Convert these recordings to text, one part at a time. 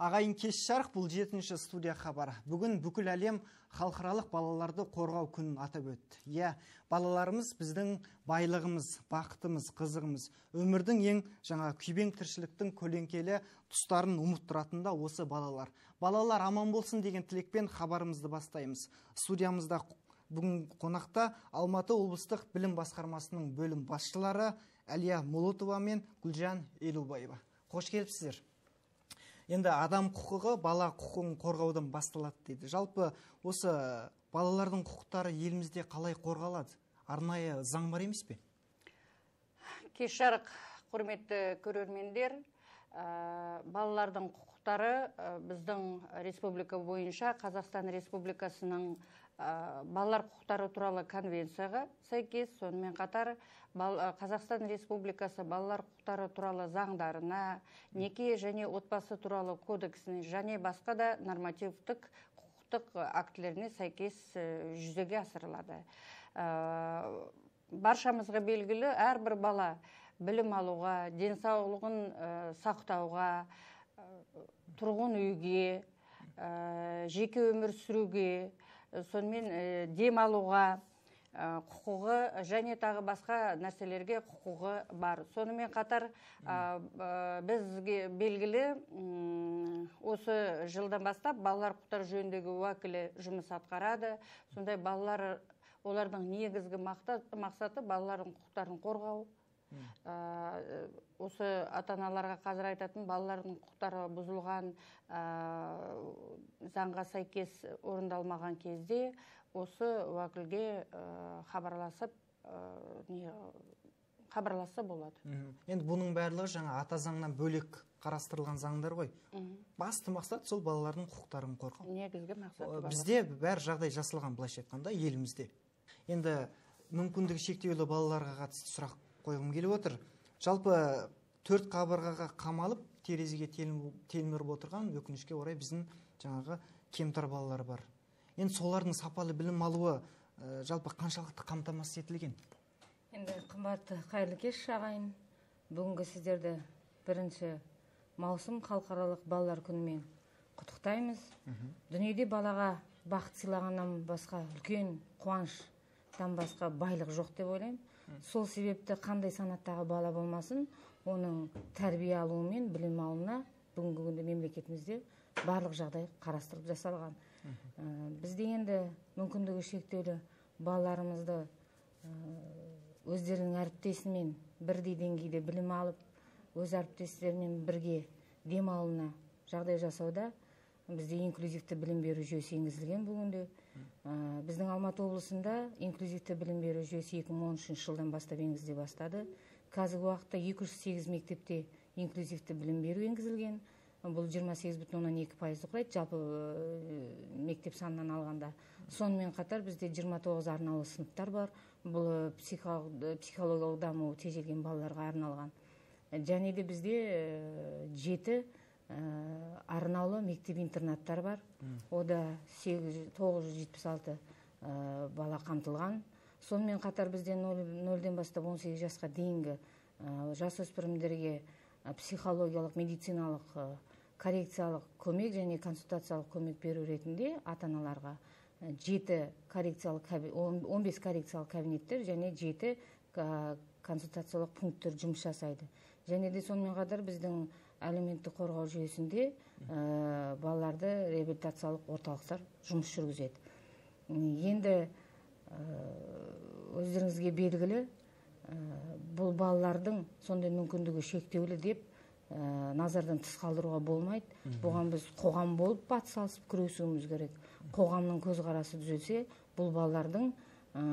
ағайын кеш жарық бұл жетінші студия хабар бүгін бүкіл әлем халықаралық балаларды қорғау күнін атап өтті. Иә балаларымыз біздің байлығымыз бақытымыз қызығымыз. Өмірдің ең жаңа күйбең тіршіліктің көлеңкелі тұстарын ұмыттыратын да осы балалар. Балалар аман болсын деген тілекпен хабарымызды бастаймыз. Студиямызда бүгін қонақта алматы облыстық білім басқармасының бөлім басшылары әлия молотова мен гүлжан елубаева. Қош келіпсіздер. Енді адам құқығы бала құқығын қорғаудан басталады дейді. Жалпы осы балалардың құқықтары елімізде қалай қорғалады? Арнайы заң бар емес пе? Кеш жарық құрметті көрермендер. Ә, балалардың құқықтары ә, біздің республика бойынша қазақстан республикасының балалар құқықтары туралы конвенцияға сәйкес сонымен қатар қазақстан республикасы балалар құқықтары туралы заңдарына неке және отбасы туралы кодексіне және басқа да нормативтік құқықтық актілеріне сәйкес жүзеге асырылады. Баршамызға белгілі әрбір бала білім алуға денсаулығын сақтауға тұрғын үйге жеке өмір сүруге сонымен э, дем алуға э, құқығы және тағы басқа нәрселерге құқығы бар. Сонымен қатар бізге белгілі осы жылдан бастап балалар құқықтары жөніндегі уәкілі жұмыс атқарады. Сондай балалар олардың негізгі мақсаты балалардың құқықтарын қорғау. Осы ата аналарға қазір айтатын балалардың құқықтары бұзылған ә, заңға сәйкес орындалмаған кезде осы уәкілге ә, хабарласып не хабарласса болады. Енді бұның барлығы жаңа ата заңнан бөлек қарастырылған заңдар ғой. Басты мақсат сол балалардың құқықтарын қорғау. Негізгі мақсат бізде бәрі жағдай жасалған былайша айтқанда елімізде. Енді мүмкіндігі шектеулі балаларға қатысты сұрақ қойғым келіп отыр. Жалпы төрт қабырғаға қамалып терезеге телміріп отырған өкінішке орай біздің жаңағы кемтар балалар бар. Енді солардың сапалы білім алуы ә, жалпы қаншалықты қамтамасыз етілген? Енді қымбатты қайырлы кеш ағайын. Бүгінгі сіздерді бірінші маусым халықаралық балалар күнімен құттықтаймыз. Дүниеде балаға бақыт сыйлағаннан басқа үлкен қуаныштан басқа байлық жоқ деп ойлаймын. Сол себепті қандай санаттағы бала болмасын оның тәрбие алуы мен білім алуына бүгінгі күнде мемлекетімізде барлық жағдай қарастырып жасалған. Ә, бізде енді мүмкіндігі шектеулі балаларымызды ә, өздерінің әріптесімен бірдей деңгейде білім алып өз әріптестерімен бірге демалуына жағдай жасауда бізде инклюзивті білім беру жүйесі енгізілген бүгінде ә, біздің алматы облысында инклюзивті білім беру жүйесі 2013 жылдан бастап енгізіле бастады. Қазіргі уақытта 208 мектепте инклюзивті білім беру енгізілген. Бұл 28 бүтін оннан екі пайызды құрайды жалпы мектеп санынан алғанда. Сонымен қатар бізде 29 арнаулы сыныптар бар. Бұл психологиялық дамуы тежелген балаларға арналған. Және де бізде жеті Э, арнаулы мектеп интернаттар бар. Ода тоғыз жүз жетпіс алты э, бала қамтылған. Сонымен қатар бізде нөлден бастап 18 жасқа дейінгі э, жасөспірімдерге психологиялық медициналық коррекциялық көмек және консультациялық көмек беру ретінде ата аналарға жеті коррекциялық 15 коррекциялық кабинеттер және жеті консультациялық пункттер жұмыс жасайды. Және де сонымен қатар біздің әлеуметтік қорғау жүйесінде ә, балаларды реабилитациялық орталықтар жұмыс жүргізеді. Енді ә, өздеріңізге белгілі ә, бұл балалардың сондай мүмкіндігі шектеулі деп ә, назардан тыс қалдыруға болмайды. Бұған біз қоғам болып атсалысып күресуіміз керек. Қоғамның көзқарасы түзелсе бұл балалардың ә,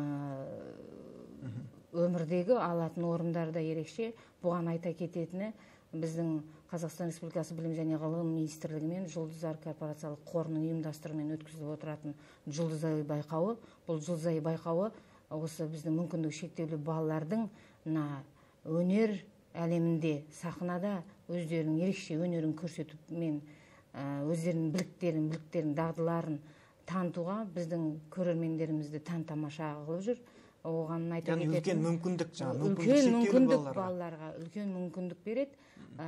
өмірдегі алатын орындары да ерекше. Бұған айта кететіні біздің қазақстан республикасы білім және ғылым министрлігі мен жұлдыздар корпорациялық қорының ұйымдастыруымен өткізіліп отыратын жұлдыз ай байқауы. Бұл жұлдыз ай байқауы осы біздің мүмкіндігі шектеулі балалардың мына өнер әлемінде сахнада өздерінің ерекше өнерін көрсетумен өздерінің біліктерін біліктерін дағдыларын танытуға біздің көрермендерімізді тән тамаша қылып жүр. Оған айта яғни үлкен мүмкіндік жаңағы үлкен мүмкіндік балаларға. балаларға үлкен мүмкіндік береді. Ә,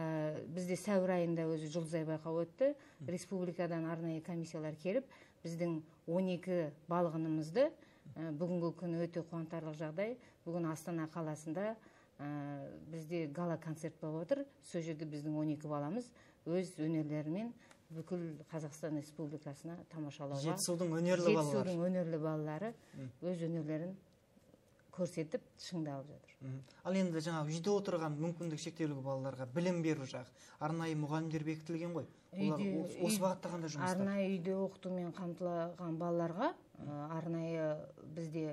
бізде сәуір айында өзі жұлдызай байқауы өтті. Республикадан арнайы комиссиялар келіп біздің 12 балғынымызды ә, бүгінгі күні өте қуантарлық жағдай. Бүгін астана қаласында ә, бізде гала концерт болып отыр. Сол жерде біздің 12 баламыз өз өнерлерімен бүкіл қазақстан республикасына тамашалауға жетісудың өнерлі балалары. Жетісудың өнерлі балалары өз өнерлерін көрсетіп шыңдалып жатыр. Ал енді жаңағы үйде отырған мүмкіндік шектеулі балаларға білім беру жағы арнайы мұғалімдер бекітілген ғой? Олар осы бағытта қандай жұмыстар? арнайы үйде оқытумен қамтылған балаларға арнайы бізде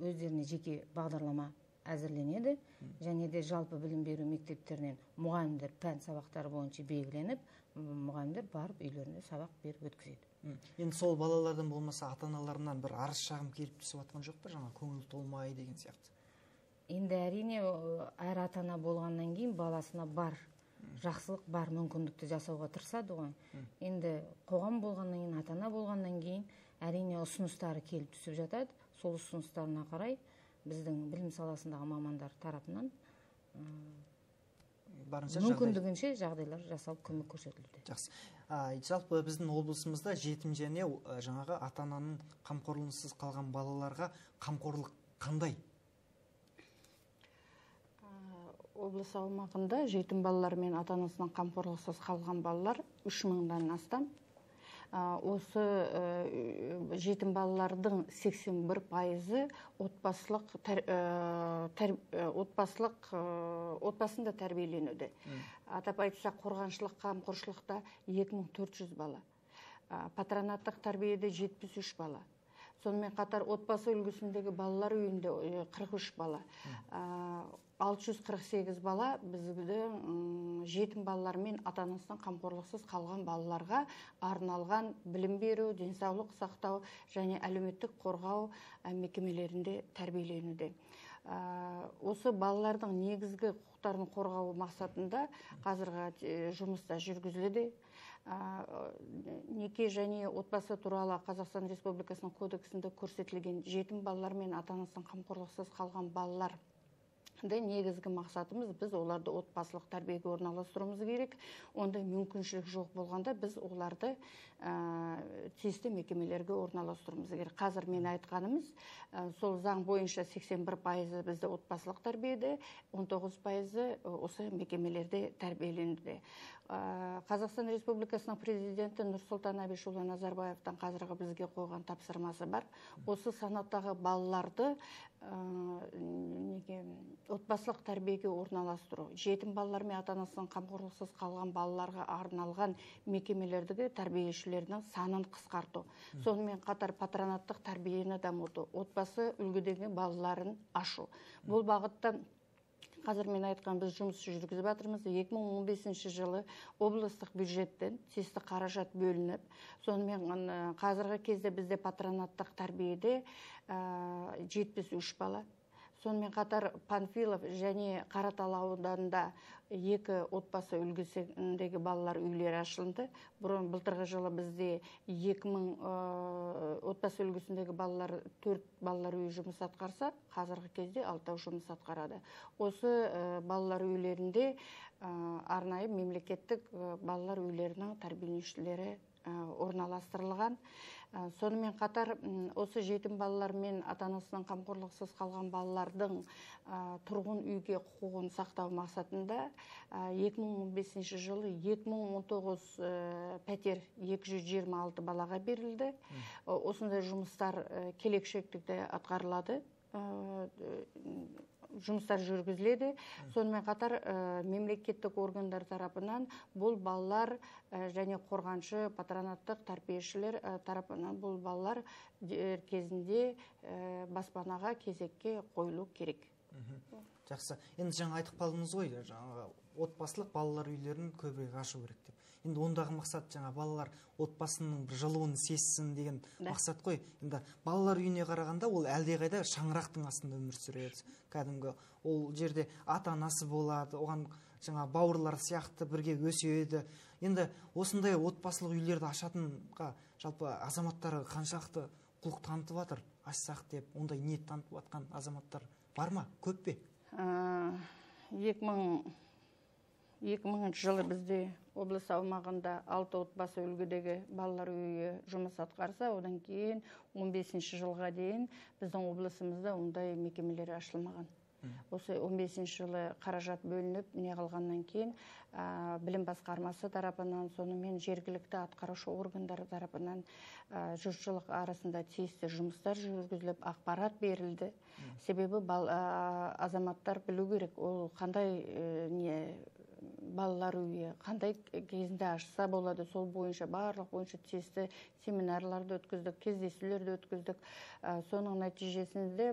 өздеріне жеке бағдарлама әзірленеді. Және де жалпы білім беру мектептерінен мұғалімдер пән сабақтары бойынша белгіленіп мұғалімдер барып үйлеріне сабақ беріп өткізеді. Енді сол балалардан болмаса ата аналарынан бір арыз шағым келіп түсіп жатқан жоқ па? Жаңағы көңіл толмай деген сияқты. Енді әрине әр ата ана болғаннан кейін баласына бар жақсылық бар мүмкіндікті жасауға тырысады ғой. Енді қоғам болғаннан кейін ата ана болғаннан кейін әрине ұсыныстары келіп түсіп жатады. Сол ұсыныстарына қарай біздің білім саласындағы мамандар тарапынан барынша жағдай. мүмкіндігінше жағдайлар жасалып көмек көрсетілуде. Жақсы. А, жалпы біздің облысымызда жетім және ә, жаңағы ата ананың қамқорлығынсыз қалған балаларға қамқорлық қандай? Облыс аумағында жетім балалар мен ата анасынан қамқорлықсыз қалған балалар үш мыңнан астам. Осы ә, жетім балалардың 81 пайызы отбасылық тәр- тәр- ә, отбасылық отбасында тәрбиеленуде. Атап айтсақ қорғаншылық қамқоршылықта 2400 бала. Патронаттық тәрбиеде 73 бала. Сонымен қатар отбасы үлгісіндегі балалар үйінде э, 43 бала. 648 бала біздің жетім балалар мен ата анасынан қамқорлықсыз қалған балаларға арналған білім беру денсаулық сақтау және әлеуметтік қорғау мекемелерінде тәрбиеленуде. Осы балалардың негізгі құқықтарын қорғау мақсатында қазіргі жұмыста э, неке және отбасы туралы қазақстан республикасының кодексінде көрсетілген жетім балалар мен ата анасынан қамқорлықсыз қалған балалар негізгі мақсатымыз біз оларды отбасылық тәрбиеге орналастыруымыз керек. Ондай мүмкіншілік жоқ болғанда біз оларды ә, тиісті мекемелерге орналастыруымыз керек. Қазір мен айтқанымыз ә, сол заң бойынша 81 пайызы бізде отбасылық тәрбиеде 19 пайызы осы мекемелерде тәрбиеленуде. Ә, қазақстан республикасының президенті нұрсұлтан әбішұлы назарбаевтан қазіргі бізге қойған тапсырмасы бар. Осы санаттағы балаларды неге отбасылық тәрбиеге орналастыру жетім балалар мен ата анасынан қамқорлықсыз қалған балаларға арналған мекемелердегі тәрбиешілердің санын қысқарту. Сонымен қатар патронаттық тәрбиені дамыту отбасы үлгідегі балаларын ашу. Бұл бағытта қазір мен айтқан біз жұмыс жүргізіп жатырмыз. 2015 жылы облыстық бюджеттен тиісті қаражат бөлініп сонымен қазіргі кезде бізде патронаттық тәрбиеде ә, 73 бала сонымен қатар панфилов және қаратал ауданында екі отбасы үлгісіндегі балалар үйлері ашылды. Бұрын былтырғы жылы бізде 2000 ә, отбасы үлгісіндегі балалар төрт балалар үйі жұмыс атқарса қазіргі кезде алтау жұмыс атқарады. Осы ә, балалар үйлерінде ә, арнайы мемлекеттік балалар үйлерінің тәрбиеленушілері орналастырылған. Сонымен қатар осы жетім балалар мен ата анасынан қамқорлықсыз қалған балалардың тұрғын үйге құқығын сақтау мақсатында ә, 2015 жылы 2019 ә, пәтер 226 балаға берілді. Осындай жұмыстар келешекте атқарылады. Жұмыстар жүргізіледі. Сонымен қатар ә, мемлекеттік органдар тарапынан бұл балалар ә, және қорғаншы патронаттық тәрбиешілер ә, тарапынан бұл балалар кезінде баспанаға кезекке қойылу керек. Жақсы. Енді жаңа айтып қалдыңыз ғой жаңағы отбасылық балалар үйлерін көбірек ашу керек деп. Енді ондағы мақсат жаңа балалар отбасының бір жылуын сезсін деген Да. мақсат қой. Енді балалар үйіне қарағанда ол әлдеқайда шаңырақтың астында өмір сүреді. Кәдімгі ол жерде ата анасы болады оған жаңа бауырлар сияқты бірге өседі. Енді осындай отбасылық үйлерді ашатынға жалпы азаматтар қаншалықты құлық танытып жатыр ашсақ деп ондай ниет танытып жатқан азаматтар бар ма? Көп пе? Екі мың екі мыңыншы жылы бізде облыс аумағында алты отбасы үлгідегі балалар үйі жұмыс атқарса одан кейін 15 жылға дейін біздің облысымызда ондай мекемелер ашылмаған. Осы 15 жылы қаражат бөлініп не қылғаннан кейін ә, білім басқармасы тарапынан сонымен жергілікті атқарушы органдар тарапынан ә, жұртшылық арасында тиісті жұмыстар жүргізіліп ақпарат берілді. Себебі бал, азаматтар білу керек ол қандай не балалар үйі қандай кезінде ашса болады? Сол бойынша барлық бойынша тиісті семинарларды өткіздік кездесулерді өткіздік. Ә, соның нәтижесінде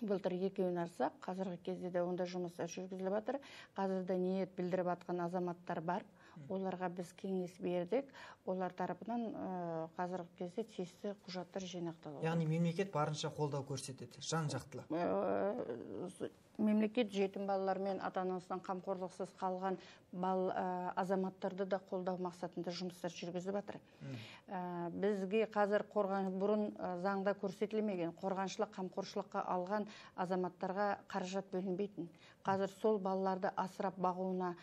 былтыр екеуін ашсақ қазіргі кезде де ондай жұмыстар жүргізіліп жатыр. Қазір де ниет білдіріп жатқан азаматтар бар. Оларға біз кеңес бердік. Олар тарапынан ә, қазіргі кезде тиісті құжаттар жинақталып яғни мемлекет барынша қолдау көрсетеді жан жақтылы мемлекет жетім балалар мен ата анасынан қамқорлықсыз қалған бал, ә, азаматтарды да қолдау мақсатында жұмыстар жүргізіп жатыр. Ә, бізге қазір қорған бұрын заңда көрсетілмеген қорғаншылық қамқоршылыққа алған азаматтарға қаражат бөлінбейтін. Қазір сол балаларды асырап бағуына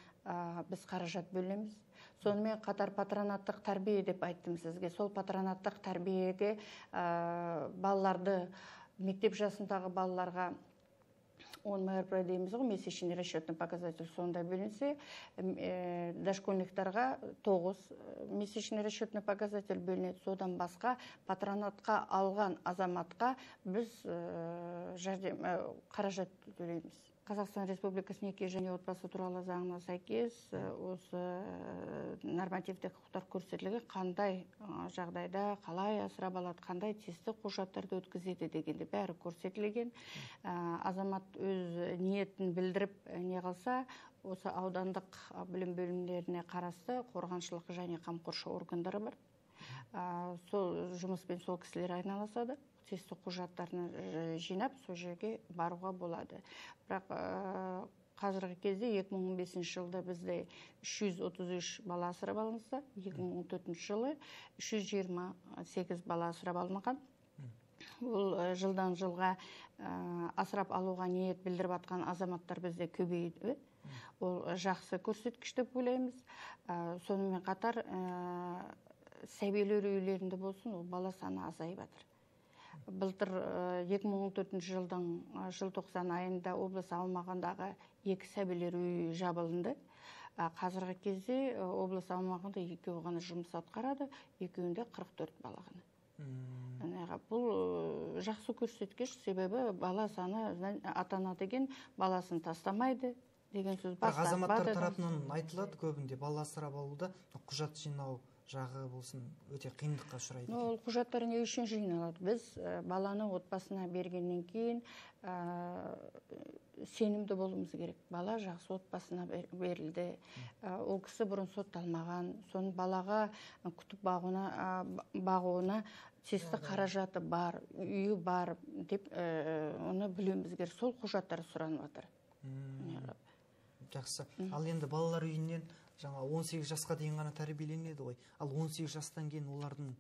біз қаражат бөлеміз. Сонымен қатар патронаттық тәрбие деп айттым сізге. Сол патронаттық тәрбиеге балаларды мектеп жасындағы балаларға он мрп дейміз ғой месячный расчетный показатель сондай бөлінсе ә, дошкольниктарға тоғыз месячный расчетный показатель бөлінеді содан басқа патронатқа алған азаматқа біз ә, жәрдем ә, қаражат төлейміз. Қазақстан республикасы неке және отбасы туралы заңына сәйкес осы нормативтік құқықтар көрсетілген қандай жағдайда қалай асырап алады қандай тиісті құжаттарды өткізеді дегенде бәрі көрсетілген. Азамат өз ниетін білдіріп не қылса осы аудандық білім бөлімдеріне қарасты қорғаншылық және қамқоршы органдары бар. Сол жұмыспен сол кісілер айналысады. Тиісті құжаттарын жинап сол жерге баруға болады. Бірақ қазіргі кезде 2015 жылда бізде 333 бала асырап алынса 2014 жылы 328 бала асырап алынған. Бұл жылдан жылға асырап алуға ниет білдіріп жатқан азаматтар бізде көбейді. Ол жақсы көрсеткіш деп ойлаймыз. Сонымен қатар сәбилер үйлерінде болсын ол бала саны азайып жатыр. Былтыр 2014 жылдың желтоқсан айында облыс аумағындағы екі сәбилер үйі жабылынды. Қазіргі кезде облыс аумағында екеуі ғана жұмыс атқарады екеуінде 44 бала ғана. Бұл жақсы көрсеткіш. Себебі бала саны ата ана деген баласын тастамайды деген сөз бірақ азаматтар тарапынан айтылады көбінде бала асырап алуда құжат жинау. Жағы болсын өте қиындыққа ұшырайды ол құжаттар не үшін жиналады? Біз баланы отбасына бергеннен кейін сенімді болуымыз керек. Бала жақсы отбасына берілді. Ол кісі бұрын сотталмаған. Соның балаға күтіп бағуына бағуына тиісті қаражаты бар үйі бар деп оны білуіміз керек. Сол құжаттар сұранып жатыр. Жақсы. Ал енді балалар үйінен жаңа 18 жасқа дейін ғана тәрбиеленеді ғой. Ал 18 жастан кейін олардың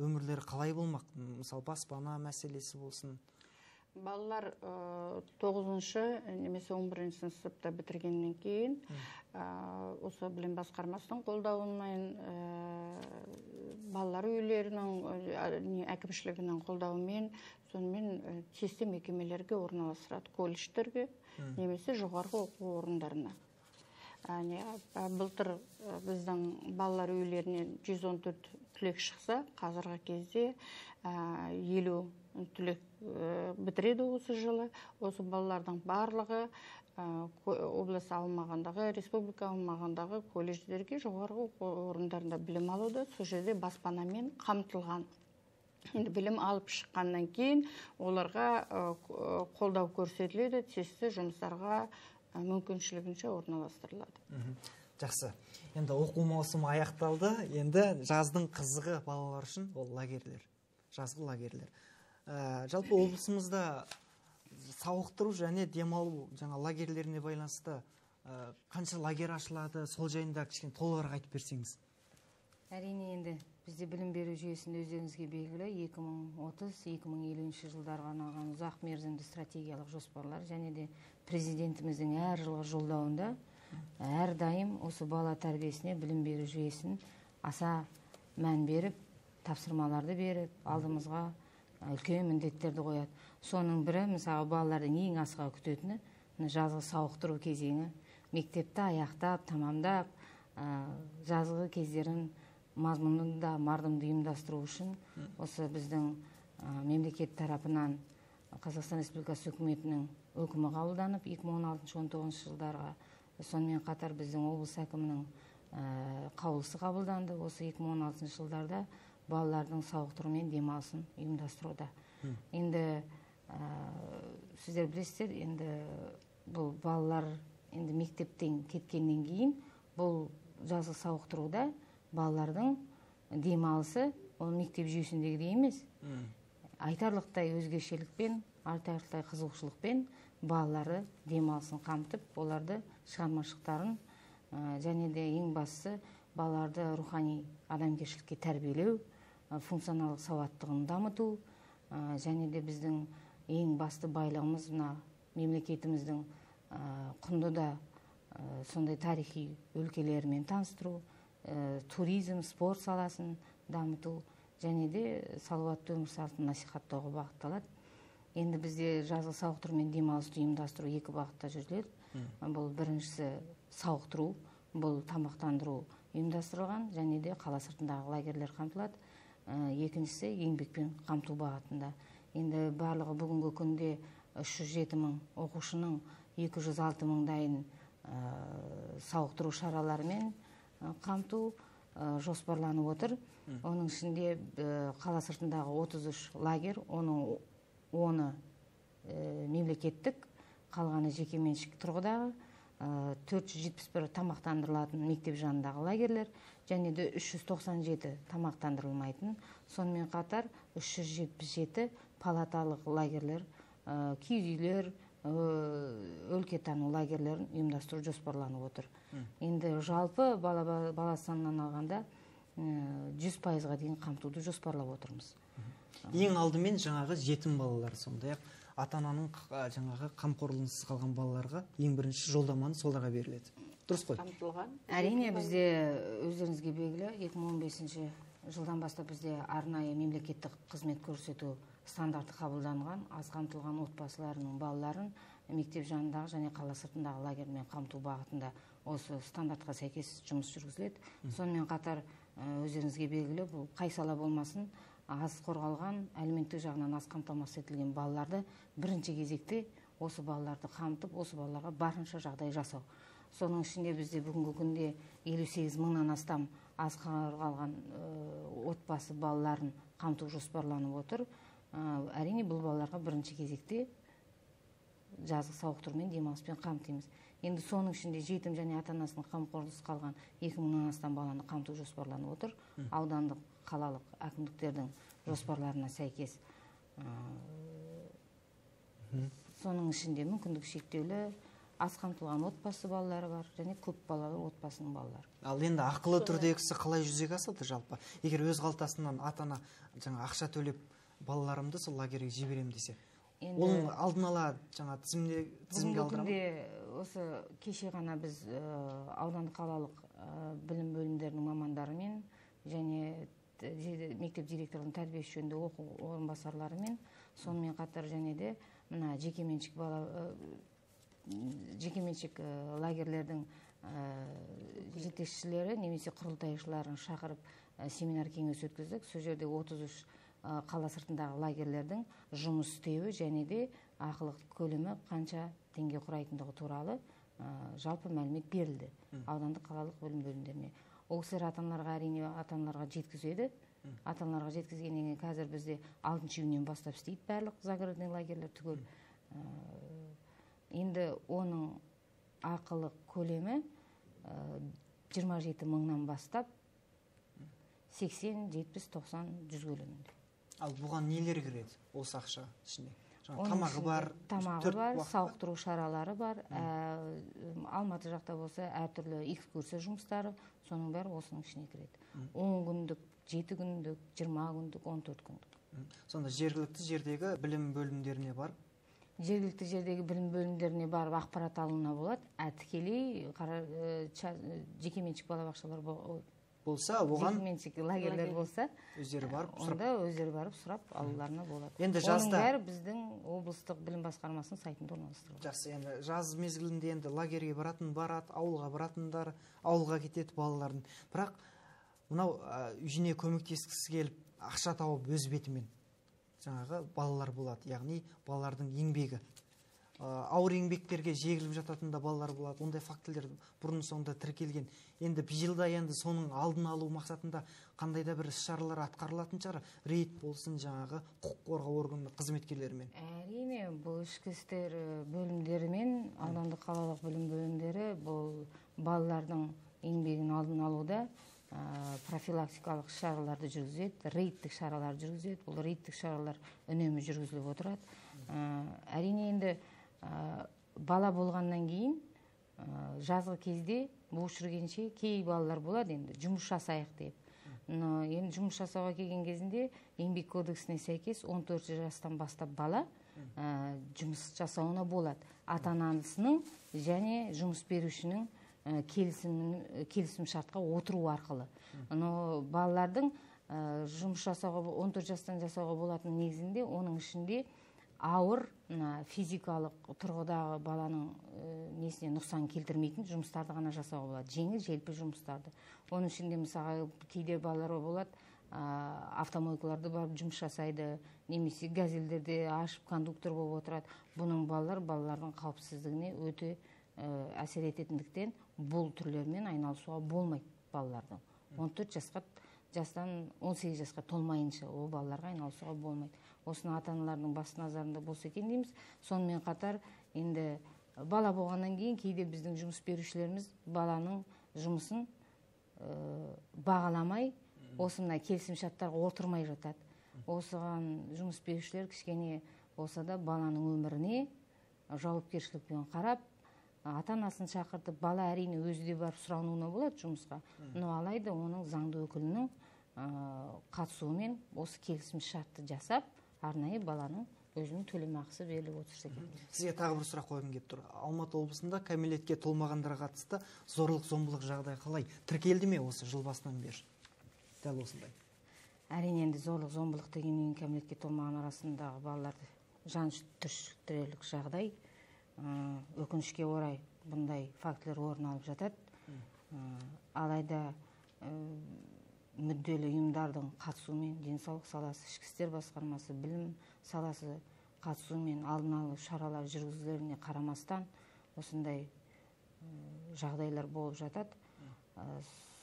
өмірлері қалай болмақ? Мысалы баспана мәселесі болсын. Балалар тоғызыншы немесе он бірінші сыныпта бітіргеннен кейін осы білім басқармасының қолдауымен балалар үйлерінің әкімшілігінің қолдауымен сонымен тиісті мекемелерге орналастырады колледждерге. Немесе жоғарғы оқу орындарына. Былтыр біздің балалар үйлерінен 114 түлек шықса қазіргі кезде елу түлек бітіреді осы жылы. Осы балалардың барлығы облыс аумағындағы республика аумағындағы колледждерге жоғарғы оқу орындарында білім алуда. Сол жерде баспанамен қамтылған. Енді білім алып шыққаннан кейін оларға қолдау көрсетіледі тиісті жұмыстарға мүмкіншілігінше орналастырылады. Жақсы. Енді оқу маусымы аяқталды. Енді жаздың қызығы балалар үшін ол лагерьлер жазғы лагерьлер. Ә, жалпы облысымызда сауықтыру және демалу жаңа лагерьлеріне байланысты ә, қанша лагерь ашылады? Сол жайында кішкене толығырақ айтып берсеңіз. Әрине енді бізде білім беру жүйесінде өздеріңізге белгілі 2030-2050 жылдарға арналған ұзақ мерзімді стратегиялық жоспарлар және де президентіміздің әр жылғы жолдауында әрдайым осы бала тәрбиесіне білім беру жүйесін аса мән беріп тапсырмаларды беріп алдымызға үлкен міндеттерді қояды. Соның бірі мысалы балалардың ең асыға күтетіні жазғы сауықтыру кезеңі. Мектепті аяқтап тамамдап жазғы кездерін мазмұнды да мардымды ұйымдастыру үшін осы біздің мемлекет тарапынан қазақстан республикасы үкіметінің өкімі қабылданып 2016-2019 жылдарға сонымен қатар біздің облыс әкімінің қаулысы қабылданды. Осы 2016 жылдарда балалардың сауықтыру мен демалысын ұйымдастыруда. Енді сіздер білесіздер енді бұл балалар енді мектептен кеткеннен кейін бұл жазғы сауықтыруда балалардың демалысы ол мектеп жүйесіндегідей емес. Айтарлықтай өзгешелікпен айтарлықтай қызығушылықпен балалары демалысын қамтып оларды шығармашылықтарын және де ең бастысы балаларды рухани адамгершілікке тәрбиелеу функционалдық сауаттығын дамыту және де біздің ең басты байлығымыз мына мемлекетіміздің құнды да сондай тарихи өлкелерімен таныстыру туризм спорт саласын дамыту және де салауатты өмір салтын насихаттауға бағытталады. Енді бізде жазғы сауықтыру мен демалысты ұйымдастыру екі бағытта жүргізіледі. Бұл біріншісі сауықтыру бұл тамақтандыру ұйымдастырылған және де қала сыртындағы лагерьлер қамтылады. Екіншісі еңбекпен қамту бағытында. Енді барлығы бүгінгі күнде 307 мың оқушының 206 мыңдайын сауықтыру шараларымен қамту жоспарланып отыр. Оның ішінде қала сыртындағы 33 лагерь оның оны мемлекеттік қалғаны жекеменшік тұрғыдағы төрт жүз жетпіс бір тамақтандырылатын мектеп жанындағы лагерьлер және де 397 тамақтандырылмайтын. Сонымен қатар 377 палаталық лагерлер киіз үйлер өлкетану лагерлерін ұйымдастыру жоспарланып отыр. Енді жалпы бала, бала санынан алғанда жүз пайызға дейін қамтуды жоспарлап отырмыз. Ең алдымен жаңағы жетім балалар сондай ақ ата ананың жаңағы қамқорлығынсыз қалған балаларға ең бірінші жолдаманы соларға беріледі. Дұрыс қой? Қамтылған. Әрине бізде өздеріңізге белгілі 2015 жылдан бастап бізде арнайы мемлекеттік қызмет көрсету стандарты қабылданған аз қамтылған отбасыларының балаларын мектеп жанындағы және қала сыртындағы лагерьмен қамту бағытында осы стандартқа сәйкес жұмыс жүргізіледі. Сонымен қатар өздеріңізге белгілі бұл қай сала болмасын аз қорғалған әлеуметтік жағынан аз қамтамасыз етілген балаларды бірінші кезекте осы балаларды қамтып осы балаларға барынша жағдай жасау. Соның ішінде бізде бүгінгі күнде елу сегіз мыңнан астам аз қорғалған отбасы балаларын қамту жоспарланып отыр. Әрине бұл балаларға бірінші кезекте жазғы сауықтырумен демалыспен қамтимыз. Енді соның ішінде жетім және ата анасының қамқорлығынсыз қалған екі мыңнан астам баланы қамту жоспарланып отыр. Аудандық қалалық әкімдіктердің жоспарларына сәйкес соның ішінде мүмкіндігі шектеулі аз қамтылған отбасы балалары бар және көп балалы отбасының балалары. Ал енді ақылы түрдегісі қалай жүзеге асады жалпы? Егер өз қалтасынан ата ана жаңа ақша төлеп балаларымды сол лагерьге жіберемін десе енді оның алдын ала жаңа тізімде тізімге күнде осы кеше ғана біз аудандық қалалық білім бөлімдерінің мамандарымен және мектеп директорының тәрбиесі жөніндегі оқу орынбасарларымен сонымен қатар және де мына жекеменшік бала жекеменшік лагерьлердің жетекшілері немесе құрылтайшыларын шақырып семинар кеңес өткіздік. Сол жерде 33 қала сыртындағы лагерьлердің жұмыс істеуі және де ақылық көлемі қанша теңге құрайтындығы туралы жалпы мәлімет берілді аудандық қалалық білім бөлімдеріне. Ол кісілер ата аналарға әрине ата аналарға жеткізеді. Ата аналарға жеткізгеннен кейін қазір бізде алтыншы июньнен бастап істейді барлық загородный лагерьлер түгел. Енді оның ақылы көлемі жиырма жеті мыңнан бастап сексен жетпіс тоқсан жүз көлемінде. Ал бұған нелер кіреді осы ақша ішіне тамағы бар тамағы бар сауықтыру шаралары бар. Ә, алматы жақта болса әртүрлі экскурсия жұмыстары соның бәрі осының ішіне кіреді. Он күндік жеті күндік жиырма күндік он төрт күндік. Сонда жергілікті жердегі білім бөлімдеріне барып жергілікті жердегі білім бөлімдеріне барып ақпарат алуына болады. Ә тікелей жекеменшік балабақшалар болса оған жекеменшік лагерлер Лагерь. болса өздері барып сұрап онда өздері барып сұрап алуларына болады. Енді оның жазда- бәрі біздің облыстық білім басқармасының сайтында орналастырылған. Жақсы енді жаз мезгілінде енді лагерьге баратын барады ауылға баратындар ауылға кетеді балалардың. Бірақ мынау үйіне көмектескісі келіп ақша тауып өз бетімен жаңағы балалар болады. Яғни балалардың еңбегі. Ә, ауыр еңбектерге жегіліп жататын да балалар болады. Ондай фактілер бұрын соңды тіркелген. Енді жылда енді соның алдын алу мақсатында қандай да бір іс шаралар атқарылатын шығар. Рейд болсын жаңағы құқық қорғау органы қызметкерлерімен. Әрине бұл ішкі істер э, бөлімдері мен аудандық қалалық білім бөлімдері бұл балалардың еңбегін алдын алуда. Профилактикалық іс шараларды жүргізеді рейдтік шаралар жүргізеді. Бұл рейдтік шаралар үнемі жүргізіліп отырады. Ә, әрине енді ә, бала болғаннан кейін жазғы кезде буып жүргенше кей балалар болады енді жұмыс жасайық деп. Но енді жұмыс жасауға келген кезінде еңбек кодексіне сәйкес 14 жастан бастап бала ә, жұмыс жасауына болады. Ата анасының және жұмыс берушінің келісім келісім шартқа отыру арқылы. Но балалардың ә, жұмыс жасауға 14 жастан жасауға болатын негізінде оның ішінде ауыр мына физикалық тұрғыдағы баланың несіне нұқсан келтірмейтін жұмыстарды ғана жасауға болады. Жеңіл желпі жұмыстарды. Оның ішінде мысалы кейде балалар болады ә, автомойкаларда барып жұмыс жасайды немесе газельдерде ашып кондуктор болып отырады. Бұның балалар балалардың қауіпсіздігіне өте әсер ететіндіктен бұл түрлермен айналысуға болмайды балалардың. 14 жасқа жастан 18 жасқа толмайынша ол балаларға айналысуға болмайды. Осыны ата аналардың басты назарында болса екен дейміз. Сонымен қатар енді бала болғаннан кейін кейде біздің жұмыс берушілеріміз баланың жұмысын ә, бағаламай осы мына келісімшарттарға отырмай жатады. Осыған жұмыс берушілер кішкене болса да баланың өміріне жауапкершілікпен қарап ата анасын шақыртып бала әрине өзі де барып сұрануына болады жұмысқа. Но алайда оның заңды өкілінің қатысуымен осы келісім шартты жасап арнайы баланың өзінің төлемақысы беріліп отырса екен сізге тағы бір сұрақ қойғым келіп тұр. Алматы облысында кәмелетке толмағандарға қатысты зорлық зомбылық жағдай қалай? Тіркелді ме осы жыл басынан бері? Дәл осындай. Әрине енді зорлық зомбылық дегеннен кәмелетке толмаған арасындағы балаларды жан түршіктірерлік жағдай өкінішке орай бұндай фактілер орын алып жатады. Ә, алайда ә, мүдделі ұйымдардың қатысуымен денсаулық саласы ішкі істер басқармасы білім саласы қатысуымен алдын алу шаралар жүргізілеріне қарамастан осындай ә, жағдайлар болып жатады. Ә,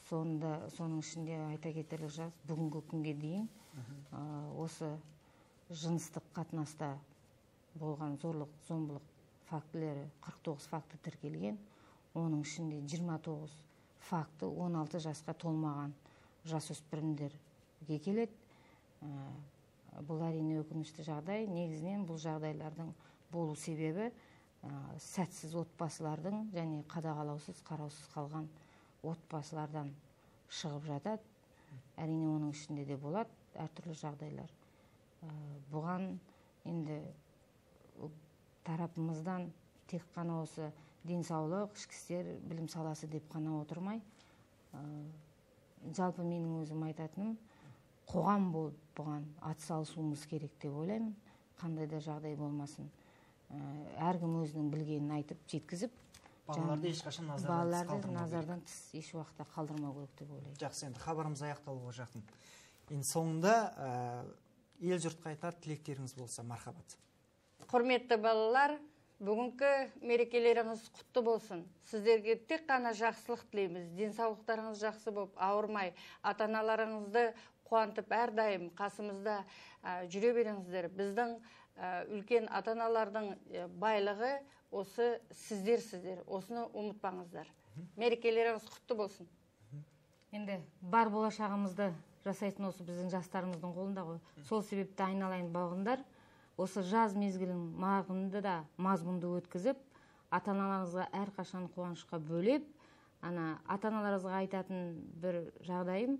сонда соның ішінде айта кетерлік жас бүгінгі күнге дейін ә, осы жыныстық қатынаста болған зорлық зомбылық фактілері 49 факті тіркелген. Оның ішінде 29 факті 16 жасқа толмаған жасөспірімдерге келеді. Ә, бұл әрине өкінішті жағдай. Негізінен бұл жағдайлардың болу себебі ә, сәтсіз отбасылардың және қадағалаусыз қараусыз қалған отбасылардан шығып жатады. Әрине оның ішінде де болады әртүрлі жағдайлар. Ә, бұған енді тарапымыздан тек қана осы денсаулық ішкі істер білім саласы деп қана отырмай ә, жалпы менің өзім айтатыным қоғам болып бұған атсалысуымыз керек деп ойлаймын. Қандай да жағдай болмасын. Ә, әркім өзінің білгенін айтып жеткізіп балаларды ешқашан назардан тыс балаларды қалдырмау керек. назардан тыс еш уақытта қалдырмау керек деп ойлаймын. Жақсы енді хабарымыз аяқталуға жақын енді соңында ә, ел жұртқа айтар тілектеріңіз болса мархабат. Құрметті балалар бүгінгі мерекелеріңіз құтты болсын. Сіздерге тек қана жақсылық тілейміз. Денсаулықтарыңыз жақсы болып ауырмай ата аналарыңызды қуантып әрдайым қасымызда ә, жүре беріңіздер. Біздің ә, үлкен ата аналардың ә, байлығы осы сіздерсіздер. Осыны ұмытпаңыздар. Мерекелеріңіз құтты болсын. Енді бар болашағымызды жасайтын осы біздің жастарымыздың қолында ғой. Сол себепті айналайын балғындар осы жаз мезгілін мағынды да мазмұнды өткізіп ата аналарыңызға әрқашан қуанышқа бөлеп ана ата аналарыңызға айтатын бір жағдайым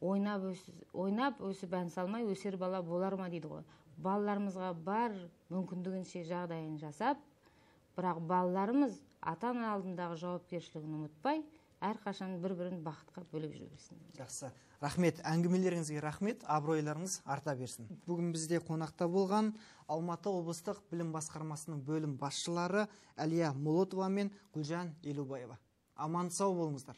ойнап ойнап өсіп ән салмай өсер бала болар ма дейді ғой. Балаларымызға бар мүмкіндігінше жағдайын жасап бірақ балаларымыз ата ана алдындағы жауапкершілігін ұмытпай әрқашан бір бірін бақытқа бөлеп жүре берсін жақсы. Рахмет. Әңгімелеріңізге рахмет. Абыройларыңыз арта берсін. Бүгін бізде қонақта болған алматы облыстық білім басқармасының бөлім басшылары әлия молотова мен гүлжан елубаева. Аман сау болыңыздар.